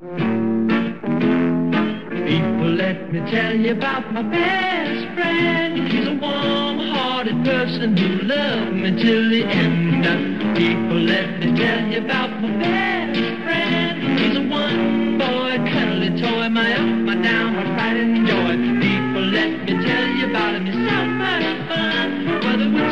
People, let me tell you about my best friend. He's a warm-hearted person who loved me till the end. People, let me tell you about my best friend. He's a one-boy cuddly toy, my up, my down, my pride and joy. People, let me tell you about him. He's so much fun. Whether we're